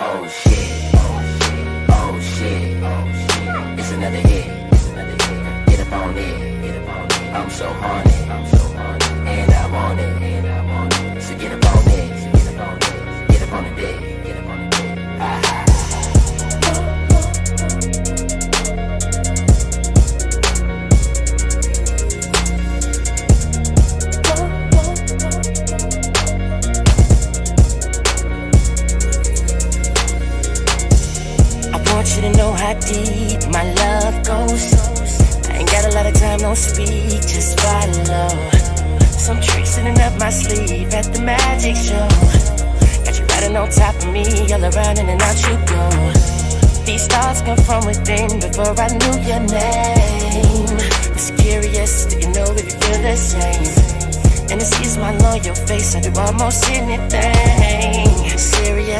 Oh shit, oh shit, oh shit, oh shit. It's another hit, it's another hit. Get up on it, get up on it. I'm so horny, want you to know how deep my love goes. I ain't got a lot of time, no speak, just follow. Some tricks sitting up my sleeve at the magic show. Got you riding on top of me, all around in and out you go. These thoughts come from within before I knew your name. Was curious, do you know if you feel the same? And a smile on your face, I do almost anything. Serious,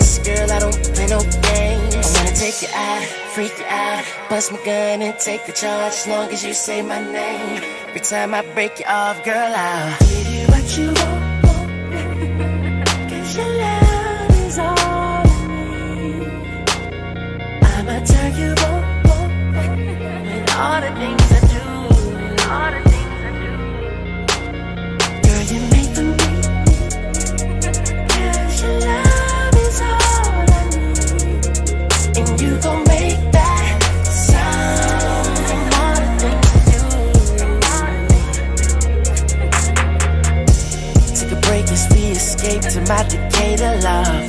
I you out, freak you out, bust my gun and take the charge as long as you say my name. Every time I break you off, girl, I'll give you what you want. Cause your love is all I need. I'ma turn you oh, oh. on with all the things escape to my Decatur love.